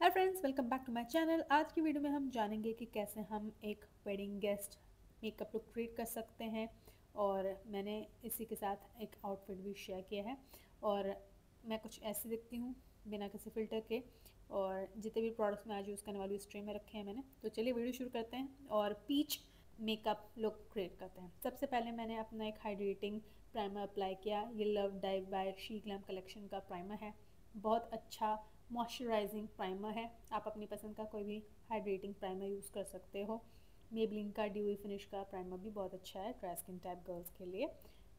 Hi friends welcome back to my channel आज की video में हम जानेंगे कि कैसे हम एक wedding guest makeup look create कर सकते हैं और मैंने इसी के साथ एक आउटफिट भी शेयर किया है और मैं कुछ ऐसे दिखती हूँ बिना किसी फ़िल्टर के और जितने भी प्रोडक्ट्स मैं आज यूज़ करने वाली स्ट्रीम में रखे हैं मैंने। तो चलिए वीडियो शुरू करते हैं और पीच मेकअप लुक क्रिएट करते हैं। सबसे पहले मैंने अपना एक हाइड्रेटिंग प्राइमर अप्लाई किया। ये love dive by she glam collection का प्राइमर है। बहुत अच्छा मॉइस्चराइजिंग प्राइमर है। आप अपनी पसंद का कोई भी हाइड्रेटिंग प्राइमर यूज़ कर सकते हो। मेबलिन का ड्यूई फिनिश का प्राइमर भी बहुत अच्छा है ड्राई स्किन टाइप गर्ल्स के लिए।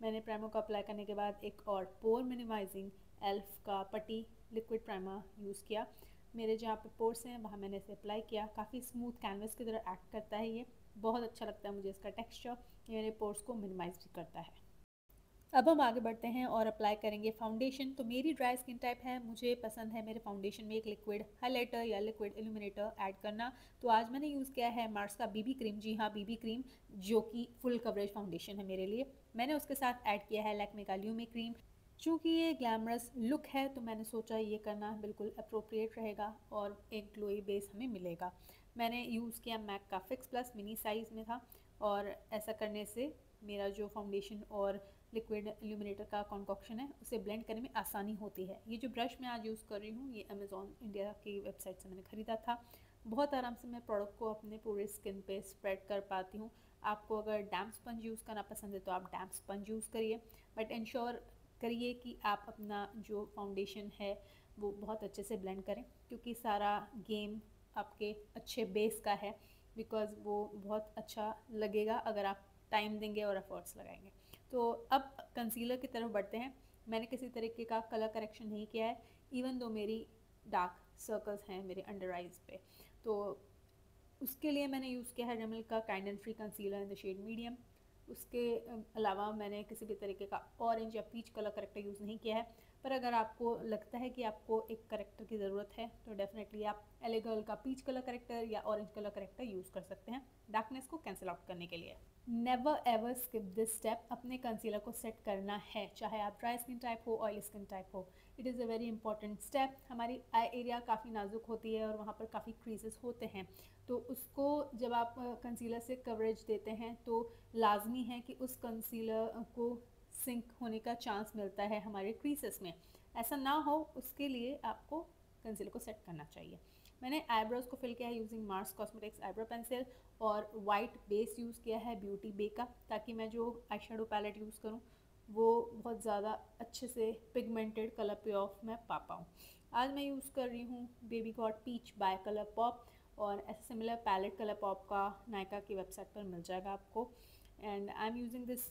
मैंने प्राइमर को अप्लाई करने के बाद एक और पोर मिनिमाइजिंग एल्फ का पट्टी लिक्विड प्राइमर यूज़ किया। मेरे जहाँ पे पोर्स हैं, वहाँ मैंने इसे अप्लाई किया। काफ़ी स्मूथ कैनवस की तरह एक्ट करता है ये। बहुत अच्छा लगता है मुझे इसका टेक्स्चर ये मेरे पोर्स को मिनिमाइज भी करता है। अब हम आगे बढ़ते हैं और अप्लाई करेंगे फाउंडेशन तो मेरी ड्राई स्किन टाइप है, मुझे पसंद है मेरे फाउंडेशन में एक लिक्विड हाईलाइटर या लिक्विड इल्यूमिनेटर ऐड करना. तो आज मैंने यूज़ किया है मार्स का बीबी क्रीम जी हाँ बीबी क्रीम जो कि फुल कवरेज फाउंडेशन है मेरे लिए. मैंने उसके साथ ऐड किया है लैक्मे का ल्यूमे क्रीम चूँकि ये ग्लैमरस लुक है तो मैंने सोचा ये करना बिल्कुल अप्रोप्रिएट रहेगा और एक ग्लोई बेस हमें मिलेगा. मैंने यूज़ किया मैक का फिक्स प्लस मिनी साइज़ में था और ऐसा करने से मेरा जो फाउंडेशन और लिक्विड इल्यूमिनेटर का कॉन्कॉक्शन है, उसे ब्लेंड करने में आसानी होती है। ये जो ब्रश मैं आज यूज़ कर रही हूँ, ये अमेज़ॉन इंडिया की वेबसाइट से मैंने ख़रीदा था। बहुत आराम से मैं प्रोडक्ट को अपने पूरे स्किन पे स्प्रेड कर पाती हूँ। आपको अगर डैम स्पंज यूज़ करना पसंद है तो आप डैम स्पंज यूज़ करिए। बट इंश्योर करिए कि आप अपना जो फाउंडेशन है, वो बहुत अच्छे से ब्लेंड करें, क्योंकि सारा गेम आपके अच्छे बेस का है बिकॉज़ वो बहुत अच्छा लगेगा अगर आप टाइम देंगे और एफर्ट्स लगाएँगे। तो अब कंसीलर की तरफ़ बढ़ते हैं। मैंने किसी तरीके का कलर करेक्शन नहीं किया है इवन दो मेरी डार्क सर्कल्स हैं मेरे अंडर आइज़ पे। तो उसके लिए मैंने यूज़ किया है रेमल का kind and free concealer in the shade medium उसके अलावा मैंने किसी भी तरीके का ऑरेंज या पीच कलर करेक्टर यूज़ नहीं किया है। पर अगर आपको लगता है कि आपको एक करेक्टर की ज़रूरत है तो डेफिनेटली आप एलेगल का पीच कलर करेक्टर या ऑरेंज कलर करेक्टर यूज़ कर सकते हैं डार्कनेस को कैंसिल आउट करने के लिए। Never ever skip this step अपने कंसीलर को सेट करना है, चाहे आप ड्राई स्किन टाइप हो ऑयल स्किन टाइप हो। It is a very important step हमारी आई एरिया काफ़ी नाजुक होती है और वहाँ पर काफ़ी क्रीजेस होते हैं। तो उसको जब आप कंसीलर से कवरेज देते हैं तो लाजमी है कि उस कंसीलर को सिंक होने का चांस मिलता है हमारे क्रीसेस में। ऐसा ना हो, उसके लिए आपको कंसीलर को सेट करना चाहिए। मैंने आईब्रोज को फिल किया है using Mars cosmetics eyebrow pencil और वाइट बेस यूज़ किया है ब्यूटी बे का, ताकि मैं जो आई शेडो पैलेट यूज़ करूँ, वो बहुत ज़्यादा अच्छे से पिगमेंटेड कलर पे ऑफ़ मैं पा पाऊँ। आज मैं यूज़ कर रही हूँ baby got peach by colour pop और ऐसे सिमिलर पैलेट कलर पॉप का नायका की वेबसाइट पर मिल जाएगा आपको। And I am using this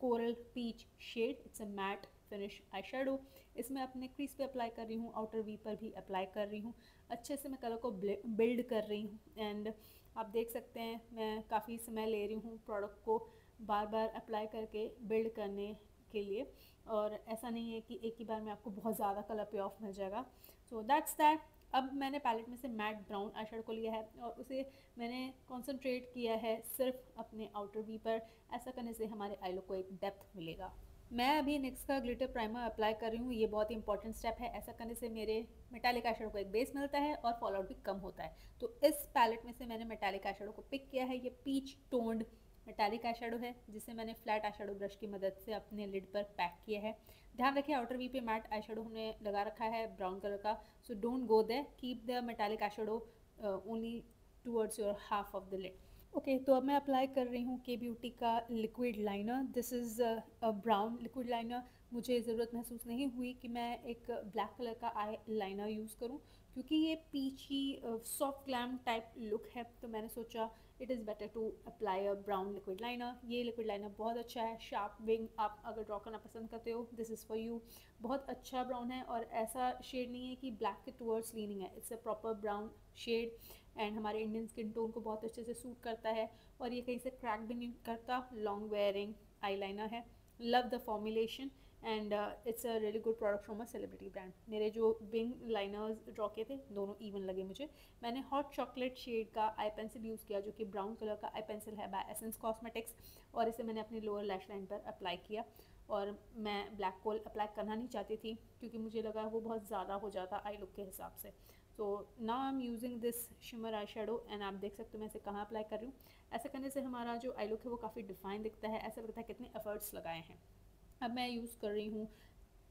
coral peach shade it's a matte finish eye shadow इसमें अपने क्रीज पे अप्लाई कर रही हूँ आउटर वी पर भी अप्लाई कर रही हूँ। अच्छे से मैं कलर को बिल्ड कर रही हूँ। एंड आप देख सकते हैं, मैं काफ़ी समय ले रही हूँ प्रोडक्ट को बार बार अप्लाई करके बिल्ड करने के लिए। और ऐसा नहीं है कि एक ही बार में आपको बहुत ज़्यादा कलर पे ऑफ़ मिल जाएगा। सो दैट्स दैट अब मैंने पैलेट में से मैट ब्राउन आई को लिया है और उसे मैंने कॉन्सनट्रेट किया है सिर्फ़ अपने आउटर वी पर। ऐसा करने से हमारे आई को एक डेप्थ मिलेगा। मैं अभी नेक्स का ग्लिटर प्राइमर अप्लाई कर रही हूँ। ये बहुत ही इंपॉर्टेंट स्टेप है। ऐसा करने से मेरे मेटालिक आई को एक बेस मिलता है और फॉल आउट भी कम होता है। तो इस पैलेट में से मैंने मेटालिक आई को पिक किया है। ये पीच टोन्ड मेटालिक आई है, जिसे मैंने फ्लैट आई ब्रश की मदद से अपने लिड पर पैक किया है। ध्यान रखिए आउटर वी पे मैट आई हमने लगा रखा है ब्राउन कलर का। So don't go there keep the metallic eye only towards your half of the lid okay तो अब मैं अप्लाई कर रही हूँ के ब्यूटी का liquid liner this is a brown liquid liner मुझे ज़रूरत महसूस नहीं हुई कि मैं एक ब्लैक कलर का आई लाइनर यूज़ करूँ, क्योंकि ये peachy soft glam type look है। तो मैंने सोचा it is better to apply a brown liquid liner ये लिक्विड लाइनर बहुत अच्छा है शार्प विंग आप अगर ड्रॉ करना पसंद करते हो दिस इज़ फॉर यू बहुत अच्छा ब्राउन है और ऐसा शेड नहीं है कि ब्लैक के टूवर्ड्स लीनिंग है. It's a proper brown shade and हमारे इंडियन स्किन टोन को बहुत अच्छे से सूट करता है और ये कहीं से क्रैक भी नहीं करता. लॉन्ग वेयरिंग आई है. Love the formulation and it's a really good product from a celebrity brand मेरे जो बिंग लाइनर्स ड्रॉ किए थे, दोनों इवन लगे मुझे। मैंने हॉट चॉकलेट शेड का आई पेंसिल यूज़ किया, जो कि ब्राउन कलर का आई पेंसिल है बाय एसेंस कॉस्मेटिक्स और इसे मैंने अपनी लोअर लैश लाइन पर अप्लाई किया। और मैं ब्लैक कोल अप्लाई करना नहीं चाहती थी, क्योंकि मुझे लगा वो बहुत ज़्यादा हो जाता आई लुक के हिसाब से। सो ना I am using this shimmer eye shadow and आप देख सकते हो मैं इसे कहाँ अप्लाई कर रही हूँ। ऐसा करने से हमारा जो आई लुक है, वो काफ़ी डिफाइन दिखता है। ऐसा लगता है कितने एफर्ट्स लगाए हैं। अब मैं यूज़ कर रही हूँ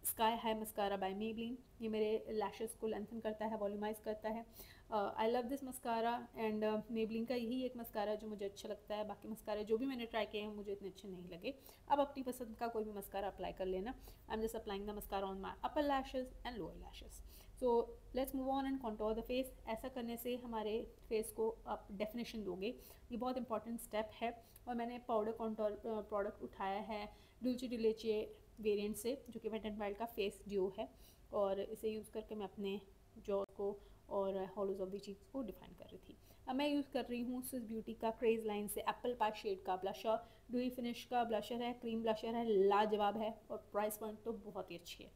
sky high mascara by Maybelline ये मेरे लैशेस को लेंथन करता है वॉल्यूमाइज करता है. I love this mascara and Maybelline का यही एक मस्कारा जो मुझे अच्छा लगता है. बाकी मस्कारे जो भी मैंने ट्राई किए हैं, मुझे इतने अच्छे नहीं लगे. अब अपनी पसंद का कोई भी मस्कारा अप्लाई कर लेना. I am just applying the mascara on my upper lashes and lower lashes so let's move on and contour the face ऐसा करने से हमारे फेस को आप डेफिनेशन दोगे. ये बहुत इंपॉर्टेंट स्टेप है और मैंने पाउडर कॉन्टोर प्रोडक्ट उठाया है. डुलची डिलेचे वेरिएंट से, जो कि वेट एंड वाइल्ड का फेस ड्यू है, और इसे यूज़ करके मैं अपने जॉ को और हॉलोज ऑफ़ द चीज़ को डिफाइन कर रही थी। अब मैं यूज़ कर रही हूँ स्विस ब्यूटी का क्रेज लाइन से एप्पल पाई शेड का ब्लशर डुई फिनिश का ब्लशर है क्रीम ब्लशर है, लाजवाब है, और प्राइस पॉइंट तो बहुत ही अच्छी है।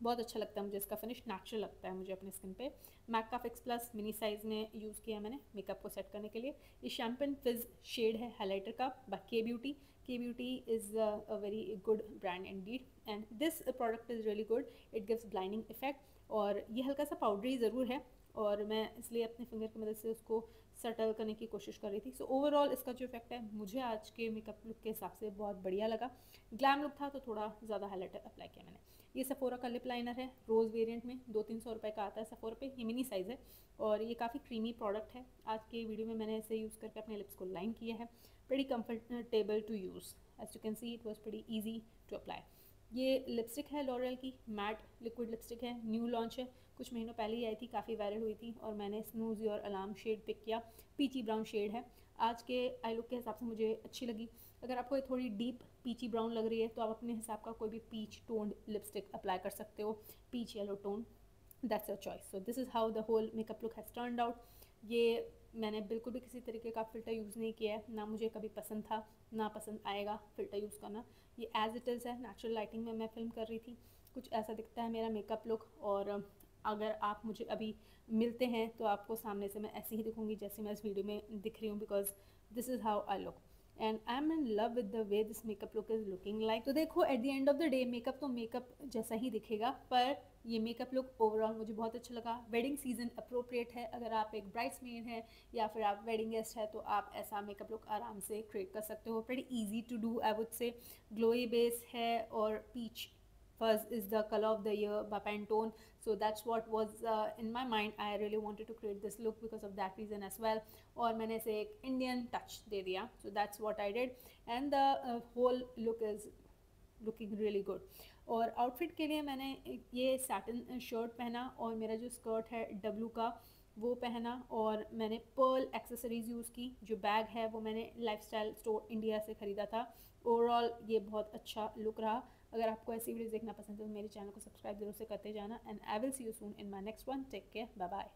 बहुत अच्छा लगता है मुझे इसका फिनिश नेचुरल लगता है मुझे अपने स्किन पे। मैक का फिक्स प्लस मिनी साइज़ में यूज़ किया मैंने मेकअप को सेट करने के लिए। ये शैम्पिन फिज शेड है हाईलाइटर का, बाकी ब्यूटी के beauty is a very good brand and did and this product is really good it gives blinding effect और ये हल्का सा पाउडरी ज़रूर है। और मैं इसलिए अपने फिंगर की मदद से उसको सटल करने की कोशिश कर रही थी। सो so, ओवरऑल इसका जो इफ़ेक्ट है मुझे आज के मेकअप लुक के हिसाब से बहुत बढ़िया लगा। ग्लैम लुक था तो थोड़ा ज़्यादा हाईलाइटर अप्लाई किया मैंने। ये सफ़ोरा का लिप लाइनर है रोज़ वेरिएंट में। दो तीन सौ रुपये का आता है सफ़ोरा पे। ये मिनी साइज़ है। और ये काफ़ी क्रीमी प्रोडक्ट है। आज के वीडियो में मैंने इसे यूज़ करके अपने लिप्स को लाइन किया है। Pretty comfortable to use. As you can see, it was pretty easy to apply. ये लिपस्टिक है लॉरियल की मैट लिक्विड लिपस्टिक है न्यू लॉन्च है। कुछ महीनों पहले ही आई थी, काफ़ी वायरल हुई थी और मैंने स्नूजी और अलार्म शेड पिक किया। पीची ब्राउन शेड है। आज के आई लुक के हिसाब से मुझे अच्छी लगी। अगर आपको थोड़ी डीप पीची ब्राउन लग रही है तो आप अपने हिसाब का कोई भी पीच टोन्ड लिपस्टिक अप्लाई कर सकते हो। Peach yellow tone that's your choice so this is how the whole makeup look has turn out ये मैंने बिल्कुल भी किसी तरीके का फ़िल्टर यूज़ नहीं किया है। ना मुझे कभी पसंद था, ना पसंद आएगा फ़िल्टर यूज़ करना। ये एज़ इट इज़ है नेचुरल लाइटिंग में मैं फ़िल्म कर रही थी। कुछ ऐसा दिखता है मेरा मेकअप लुक और अगर आप मुझे अभी मिलते हैं तो आपको सामने से मैं ऐसे ही दिखूँगी जैसे मैं इस वीडियो में दिख रही हूँ because this is how I look and I am in love with the way this makeup look is looking like तो देखो at the end of the day makeup तो मेकअप जैसा ही दिखेगा, पर ये मेकअप लुक ओवरऑल मुझे बहुत अच्छा लगा। वेडिंग सीज़न अप्रोप्रिएट है। अगर आप एक ब्राइड्स मेड हैं, या फिर आप वेडिंग गेस्ट है तो आप ऐसा मेकअप लुक आराम से क्रिएट कर सकते हो। Very easy to do I would say glowy base है और peach fuzz is the color of the year by Pantone so that's what was uh, in my mind I really wanted to create this look because of that reason as well और मैंने इसे एक Indian touch दे दिया so that's what I did and the uh, whole look is looking really good और outfit के लिए मैंने ये सैटन शर्ट पहना और मेरा जो स्कर्ट है डब्लू का वो पहना और मैंने पर्ल एक्सेसरीज़ यूज़ की जो बैग है वो मैंने लाइफस्टाइल स्टोर इंडिया से ख़रीदा था ओवरऑल ये बहुत अच्छा लुक रहा अगर आपको ऐसी वीडियोस देखना पसंद है तो मेरे चैनल को सब्सक्राइब ज़रूर से करते जाना and I will see you soon in my next one take care bye bye